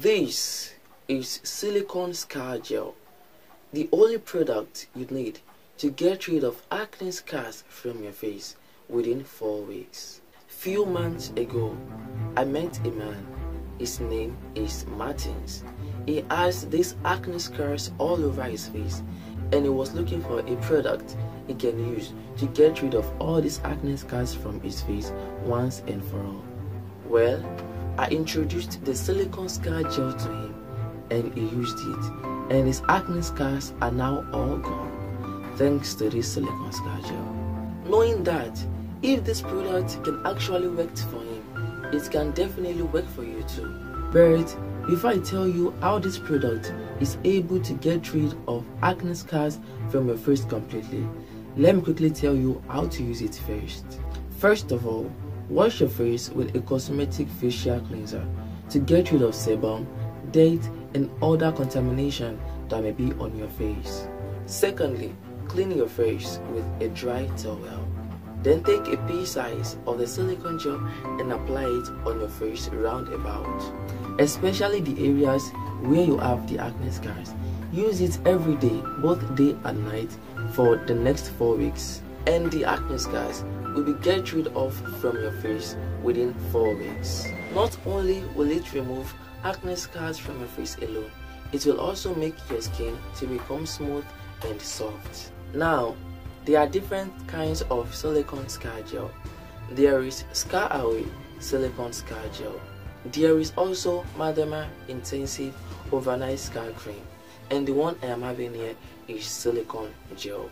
This is silicone scar gel, the only product you need to get rid of acne scars from your face within 4 weeks. Few months ago, I met a man. His name is Martins. He has these acne scars all over his face and he was looking for a product he can use to get rid of all these acne scars from his face once and for all. Well, I introduced the silicone scar gel to him and he used it and his acne scars are now all gone thanks to this silicone scar gel. Knowing that if this product can actually work for him, it can definitely work for you too. But before I tell you how this product is able to get rid of acne scars from your face completely, let me quickly tell you how to use it first. First of all, wash your face with a cosmetic facial cleanser to get rid of sebum, dirt and other contamination that may be on your face. Secondly, clean your face with a dry towel. Then take a pea size of the silicone gel and apply it on your face round about, especially the areas where you have the acne scars. Use it every day, both day and night, for the next 4 weeks. And the acne scars will be get rid of from your face within 4 weeks. Not only will it remove acne scars from your face alone, it will also make your skin to become smooth and soft. Now, there are different kinds of silicone scar gel. There is Scar Away silicone scar gel. There is also Mederma Intensive Overnight Scar Cream. And the one I am having here is silicone gel.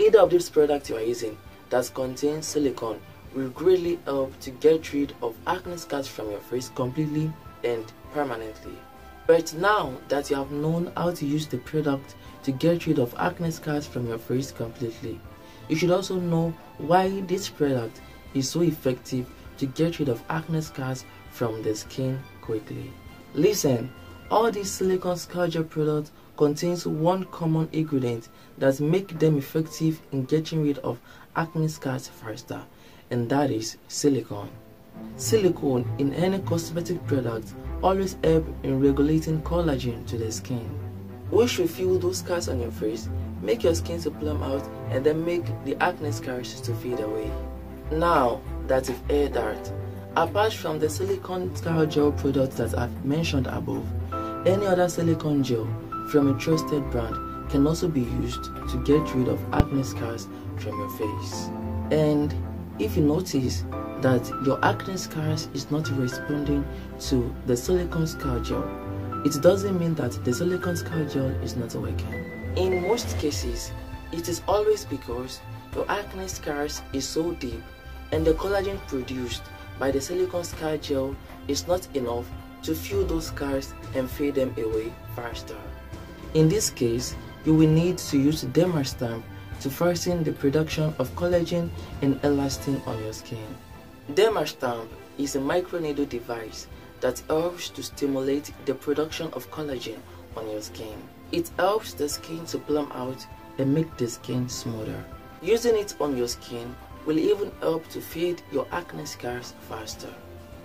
Either of these products you are using that contains silicone will greatly help to get rid of acne scars from your face completely and permanently. But now that you have known how to use the product to get rid of acne scars from your face completely, you should also know why this product is so effective to get rid of acne scars from the skin quickly. Listen, all these silicone scar products contains one common ingredient that make them effective in getting rid of acne scars faster and that is silicone. Silicone in any cosmetic product always help in regulating collagen to the skin. Which will fill those scars on your face, make your skin to plump out and then make the acne scars to fade away. Now that you've heard apart from the silicone scar gel products that I've mentioned above, any other silicone gel from a trusted brand can also be used to get rid of acne scars from your face. And if you notice that your acne scars is not responding to the silicone scar gel, it doesn't mean that the silicone scar gel is not working. In most cases, it is always because your acne scars is so deep and the collagen produced by the silicone scar gel is not enough to fill those scars and fade them away faster. In this case, you will need to use Dermastamp to fasten the production of collagen and elastin on your skin. Dermastamp is a microneedle device that helps to stimulate the production of collagen on your skin. It helps the skin to plump out and make the skin smoother. Using it on your skin will even help to fade your acne scars faster.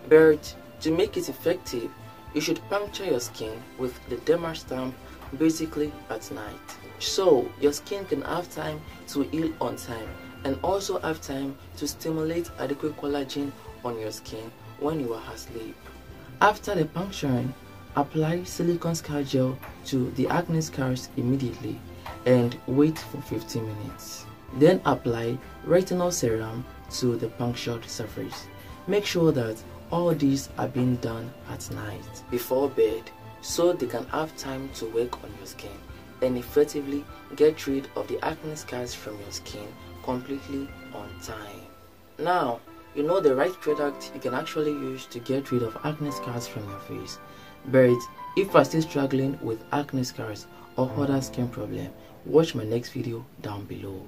But to make it effective, you should puncture your skin with the Dermastamp basically at night. So your skin can have time to heal on time and also have time to stimulate adequate collagen on your skin when you are asleep. After the puncturing, apply silicone scar gel to the acne scars immediately and wait for 15 minutes. Then apply retinol serum to the punctured surface. Make sure that all these are being done at night before bed so they can have time to work on your skin and effectively get rid of the acne scars from your skin completely on time. Now, you know the right product you can actually use to get rid of acne scars from your face. But if you are still struggling with acne scars or other skin problem, watch my next video down below.